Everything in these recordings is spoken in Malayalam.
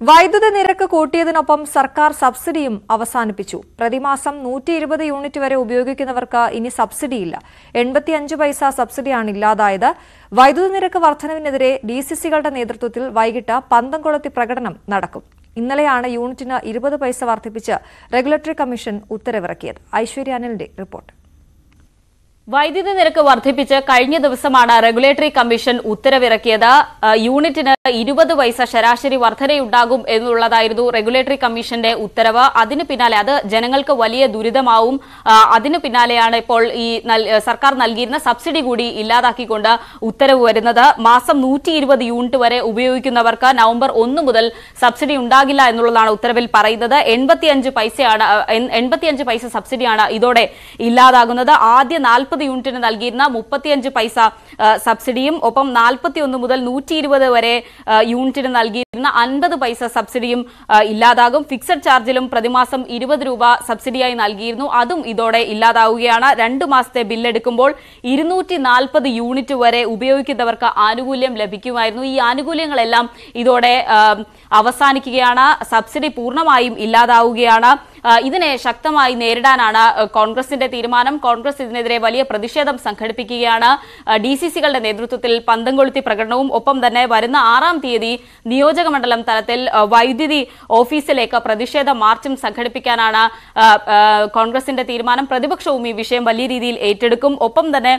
വൈദ്യുതി നിരക്ക് കൂട്ടിയതിനൊപ്പം സർക്കാർ സബ്സിഡിയും അവസാനിപ്പിച്ചു. പ്രതിമാസം നൂറ്റി ഇരുപത് യൂണിറ്റ് വരെ ഉപയോഗിക്കുന്നവർക്ക് ഇനി സബ്സിഡിയില്ല. എൺപത്തിയഞ്ച് പൈസ സബ്സിഡിയാണ് ഇല്ലാതായത്. വൈദ്യുതി നിരക്ക് വർധനവിനെതിരെ ഡിസിസികളുടെ നേതൃത്വത്തിൽ വൈകിട്ട് പന്തംകുളത്തി പ്രകടനം നടക്കും. ഇന്നലെയാണ് യൂണിറ്റിന് ഇരുപത് പൈസ വർദ്ധിപ്പിച്ച് റെഗുലേറ്ററി കമ്മീഷൻ ഉത്തരവിറക്കിയത്. ഐശ്വര്യ അനിലിന്റെ റിപ്പോർട്ട്. വൈദ്യുതി നിരക്ക് വർദ്ധിപ്പിച്ച് കഴിഞ്ഞ ദിവസമാണ് റെഗുലേറ്ററി കമ്മീഷൻ ഉത്തരവിറക്കിയത്. യൂണിറ്റിന് ഇരുപത് പൈസ ശരാശരി വർധനയുണ്ടാകും എന്നുള്ളതായിരുന്നു റെഗുലേറ്ററി കമ്മീഷന്റെ ഉത്തരവ്. അതിന് പിന്നാലെ അത് ജനങ്ങൾക്ക് വലിയ ദുരിതമാവും. അതിന് പിന്നാലെയാണ് ഇപ്പോൾ ഈ സർക്കാർ നൽകിയിരുന്ന സബ്സിഡി കൂടി ഇല്ലാതാക്കിക്കൊണ്ട് ഉത്തരവ് വരുന്നത്. മാസം നൂറ്റി ഇരുപത് യൂണിറ്റ് വരെ ഉപയോഗിക്കുന്നവർക്ക് നവംബർ ഒന്ന് മുതൽ സബ്സിഡി ഉണ്ടാകില്ല എന്നുള്ളതാണ് ഉത്തരവിൽ പറയുന്നത്. എൺപത്തിയഞ്ച് പൈസയാണ് എൺപത്തിയഞ്ച് പൈസ സബ്സിഡിയാണ് ഇതോടെ ഇല്ലാതാകുന്നത്. ആദ്യ നാൽപ്പത് യൂണിറ്റിന് നൽകിയിരുന്ന മുപ്പത്തിയഞ്ച് പൈസ സബ്സിഡിയും ഒപ്പം നാൽപ്പത്തി ഒന്ന് മുതൽ നൂറ്റി ഇരുപത് വരെ യൂണിറ്റിന് നൽകിയിരുന്ന അൻപത് പൈസ സബ്സിഡിയും ഇല്ലാതാകും. ഫിക്സഡ് ചാർജിലും പ്രതിമാസം ഇരുപത് രൂപ സബ്സിഡിയായി നൽകിയിരുന്നു. അതും ഇതോടെ ഇല്ലാതാവുകയാണ്. രണ്ടു മാസത്തെ ബില്ലെടുക്കുമ്പോൾ ഇരുന്നൂറ്റി നാൽപ്പത് യൂണിറ്റ് വരെ ഉപയോഗിക്കുന്നവർക്ക് ആനുകൂല്യം ലഭിക്കുമായിരുന്നു. ഈ ആനുകൂല്യങ്ങളെല്ലാം ഇതോടെ അവസാനിക്കുകയാണ്. സബ്സിഡി പൂർണമായും ഇല്ലാതാവുകയാണ്. ഇതിനെ ശക്തമായി നേരിടാനാണ് കോൺഗ്രസിന്റെ തീരുമാനം. കോൺഗ്രസ് ഇതിനെതിരെ വലിയ പ്രതിഷേധം സംഘടിപ്പിക്കുകയാണ്. ഡി സി സികളുടെ നേതൃത്വത്തിൽ പന്തംകൊളുത്തി പ്രകടനവും ഒപ്പം തന്നെ വരുന്ന ആറാം തീയതി നിയോജക മണ്ഡലം തലത്തിൽ വൈദ്യുതി ഓഫീസിലേക്ക് പ്രതിഷേധ മാർച്ചും സംഘടിപ്പിക്കാനാണ് കോൺഗ്രസിന്റെ തീരുമാനം. പ്രതിപക്ഷവും ഈ വിഷയം വലിയ രീതിയിൽ ഏറ്റെടുക്കും. ഒപ്പം തന്നെ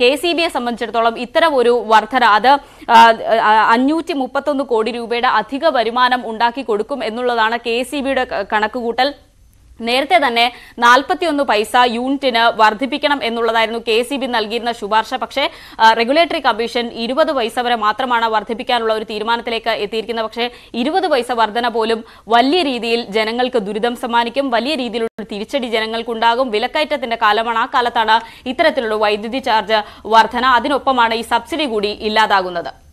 കെ സി ബിയെ സംബന്ധിച്ചിടത്തോളം ഇത്തരം ഒരു വർധന അത് അഞ്ഞൂറ്റി മുപ്പത്തൊന്ന് കോടി രൂപയുടെ അധിക വരുമാനം ഉണ്ടാക്കി കൊടുക്കും എന്നുള്ളതാണ് കെ സി ബിയുടെ കണക്കുകൂട്ടൽ. നേരത്തെ തന്നെ നാൽപ്പത്തിയൊന്ന് പൈസ യൂണിറ്റിന് വർദ്ധിപ്പിക്കണം എന്നുള്ളതായിരുന്നു കെ സി ബി നൽകിയിരുന്ന ശുപാർശ. പക്ഷേ റെഗുലേറ്ററി കമ്മീഷൻ ഇരുപത് പൈസ വരെ മാത്രമാണ് വർദ്ധിപ്പിക്കാനുള്ള ഒരു തീരുമാനത്തിലേക്ക് എത്തിയിരിക്കുന്നത്. പക്ഷേ ഇരുപത് പൈസ വർധന പോലും വലിയ രീതിയിൽ ജനങ്ങൾക്ക് ദുരിതം സമ്മാനിക്കും. വലിയ രീതിയിലുള്ള തിരിച്ചടി ജനങ്ങൾക്കുണ്ടാകും. വിലക്കയറ്റത്തിന്റെ കാലമാണ്. ആ കാലത്താണ് ഇത്തരത്തിലുള്ള വൈദ്യുതി ചാർജ് വർധന. അതിനൊപ്പമാണ് ഈ സബ്സിഡി കൂടി ഇല്ലാതാകുന്നത്.